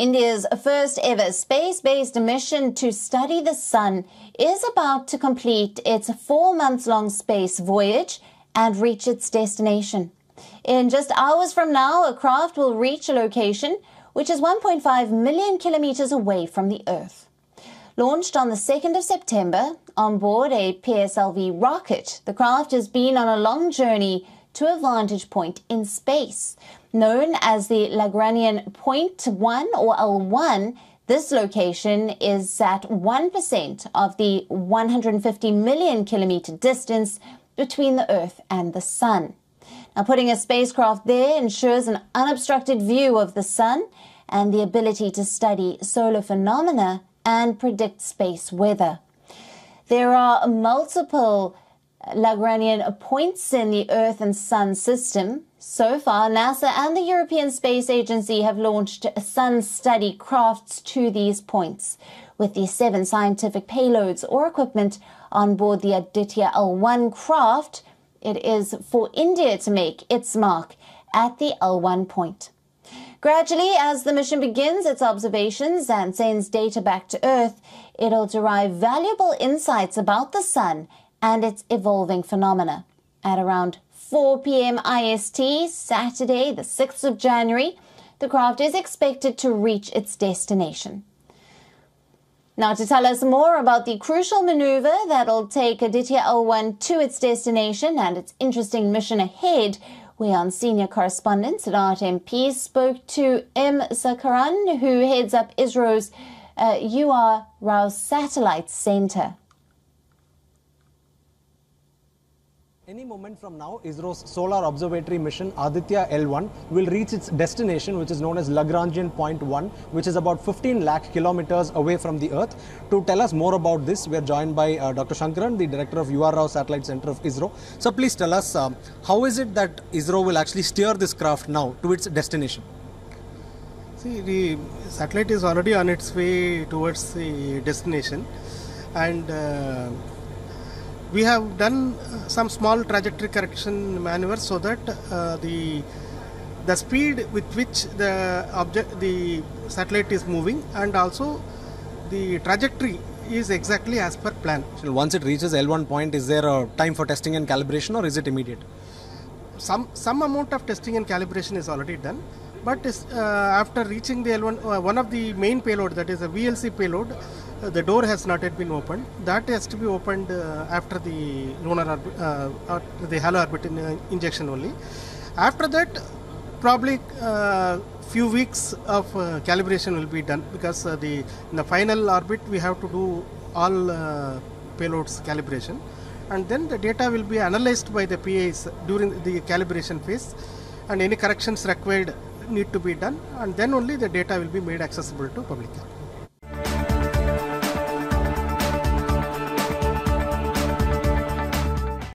India's first ever space based mission to study the sun is about to complete its four months long space voyage and reach its destination. In just hours from now, a craft will reach a location which is 1.5 million kilometers away from the Earth. Launched on the 2nd of September on board a PSLV rocket, the craft has been on a long journey to a vantage point in space. Known as the Lagrangian Point 1 or L1, this location is at 1% of the 150 million kilometer distance between the Earth and the Sun. Now, putting a spacecraft there ensures an unobstructed view of the Sun and the ability to study solar phenomena and predict space weather. There are multiple Lagrangian points in the Earth and Sun system. So far, NASA and the European Space Agency have launched sun study crafts to these points, with the seven scientific payloads or equipment on board the Aditya L1 craft. It is for India to make its mark at the L1 point. Gradually, as the mission begins its observations and sends data back to Earth, it'll derive valuable insights about the Sun and its evolving phenomena. At around 4 p.m. IST, Saturday, the 6th of January, the craft is expected to reach its destination. Now, to tell us more about the crucial maneuver that'll take Aditya L1 to its destination and its interesting mission ahead, WION senior correspondent Siddharth MP spoke to M. Sankaran, who heads up ISRO's uh, UR Rao Satellite Center. Any moment from now, ISRO's solar observatory mission Aditya L1 will reach its destination, which is known as Lagrangian Point 1, which is about 15 lakh kilometers away from the Earth. To tell us more about this, we are joined by uh, Dr. Shankaran, the director of UR Rao Satellite Center of ISRO. So please tell us, uh, how is it that ISRO will actually steer this craft now to its destination? See, the satellite is already on its way towards the destination, and uh, we have done some small trajectory correction maneuvers so that uh, the the speed with which the object the satellite is moving and also the trajectory is exactly as per plan. So once it reaches L1 point, is there a time for testing and calibration or is it immediate? Some some amount of testing and calibration is already done, but uh, after reaching the L1, uh, one of the main payload that is a VLC payload, uh, the door has not yet been opened. That has to be opened uh, after the lunar uh, the halo orbit in, uh, injection only. After that, probably uh, few weeks of uh, calibration will be done because the in the final orbit we have to do all payloads calibration and then the data will be analyzed by the PAs during the calibration phase and any corrections required need to be done and then only the data will be made accessible to public.